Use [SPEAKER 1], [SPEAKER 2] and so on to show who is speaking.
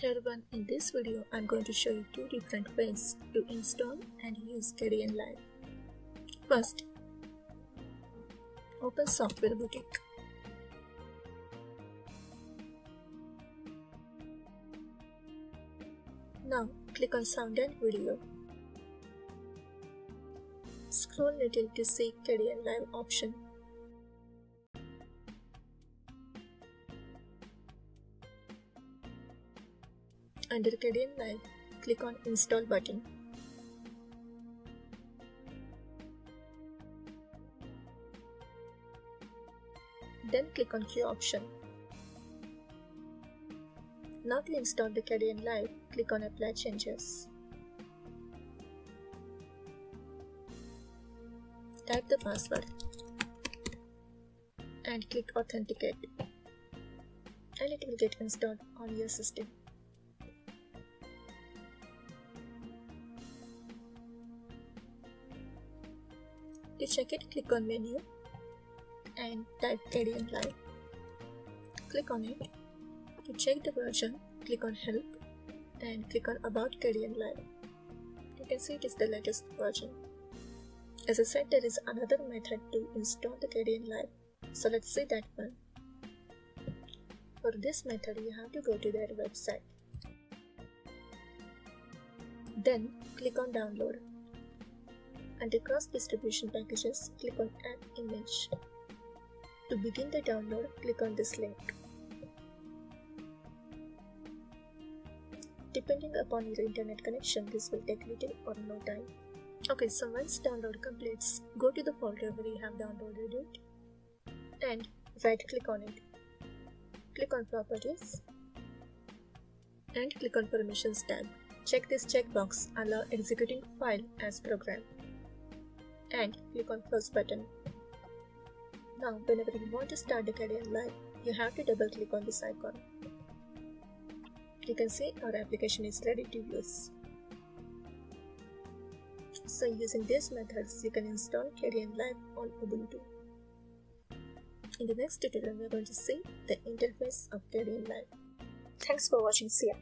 [SPEAKER 1] Hey everyone, in this video I'm going to show you two different ways to install and use Kdenlive. First, open Software Boutique. Now click on Sound and Video. Scroll little to see Kdenlive option. Under Kdenlive, click on Install button. Then click on Queue option. Now to install the Kdenlive, click on Apply Changes. Type the password and click Authenticate and it will get installed on your system. To check it, click on menu and type Kdenlive. Click on it. To check the version, click on help and click on about Kdenlive. You can see it is the latest version. As I said, there is another method to install the Kdenlive. So let's see that one. For this method, you have to go to their website. Then click on download. Under cross distribution packages, click on add image. To begin the download, click on this link. Depending upon your internet connection, this will take little or no time. Okay, so once download completes, go to the folder where you have downloaded it and right click on it. Click on properties and click on permissions tab. Check this checkbox allow executing file as program and click on close button. Now whenever you want to start the Kdenlive, you have to double click on this icon. You can see our application is ready to use. So using these methods, you can install Kdenlive on Ubuntu. In the next tutorial, we are going to see the interface of Kdenlive. Thanks for watching. See ya.